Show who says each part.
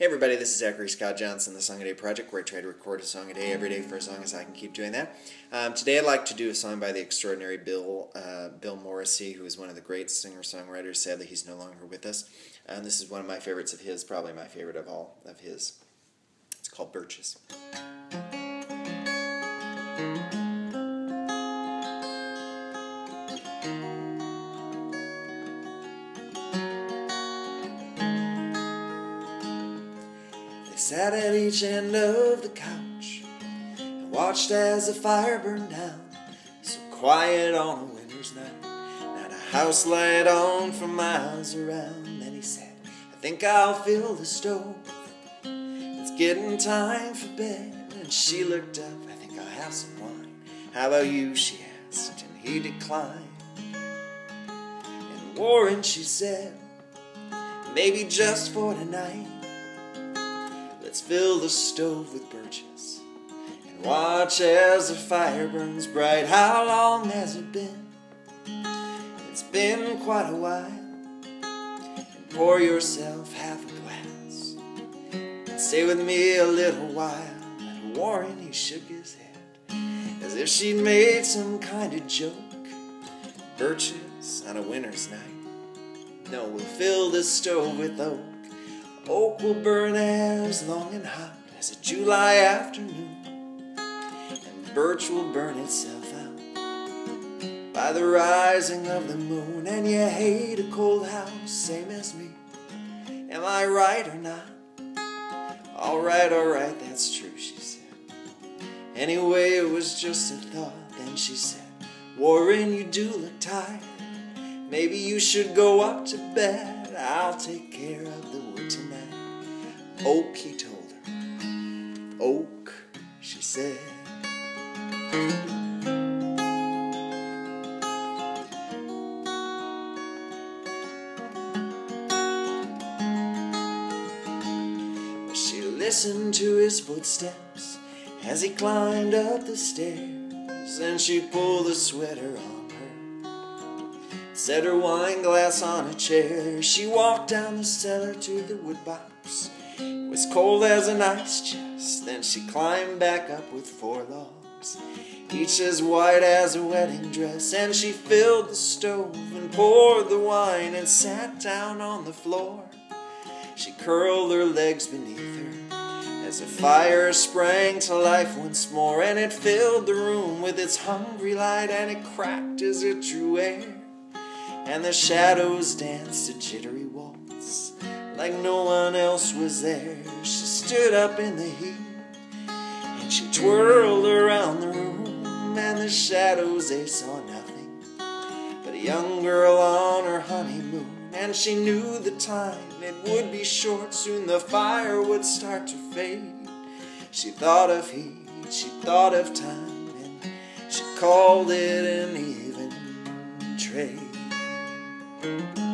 Speaker 1: Hey everybody, this is Zachary Scot Johnson, the Song a Day Project, where I try to record a song a day every day for as long as I can keep doing that. Um, today I'd like to do a song by the extraordinary Bill uh, Bill Morrissey, who is one of the great singer-songwriters. Sadly, he's no longer with us. Um, this is one of my favorites of his, probably my favorite of all of his. It's called Birches. Sat at each end of the couch and watched as the fire burned down. So quiet on a winter's night, not a house light on for miles around. Then he said, I think I'll fill the stove. It's getting time for bed. And she looked up, I think I'll have some wine. How about you? she asked, and he declined. And Warren, she said, maybe just for tonight. Let's fill the stove with birches and watch as the fire burns bright. How long has it been? It's been quite a while. And pour yourself half a glass and stay with me a little while. And Warren, he shook his head as if she'd made some kind of joke. Birches on a winter's night. No, we'll fill the stove with oak. Oak will burn as long and hot as a July afternoon, and birch will burn itself out by the rising of the moon. And you hate a cold house, same as me. Am I right or not? Alright, alright, that's true, she said. Anyway, it was just a thought. Then she said, Warren, you do look tired. Maybe you should go up to bed. I'll take care of the wood tonight. Oak, he told her. Oak, she said. She listened to his footsteps as he climbed up the stairs, and she pulled the sweater on. Set her wine glass on a chair. She walked down the cellar to the woodbox. It was cold as an ice chest. Then she climbed back up with four logs, each as white as a wedding dress. And she filled the stove and poured the wine and sat down on the floor. She curled her legs beneath her as the fire sprang to life once more. And it filled the room with its hungry light and it cracked as it drew air. And the shadows danced a jittery waltz like no one else was there. She stood up in the heat and she twirled around the room, and the shadows they saw nothing but a young girl on her honeymoon. And she knew the time it would be short, soon the fire would start to fade. She thought of heat, she thought of time, and she called it an even trade. Thank you.